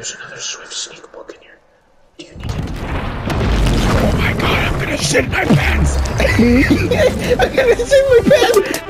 There's another Swift sneak book in here. Do you need it? Oh my god, I'm gonna shit my pants! I'm gonna shit my pants!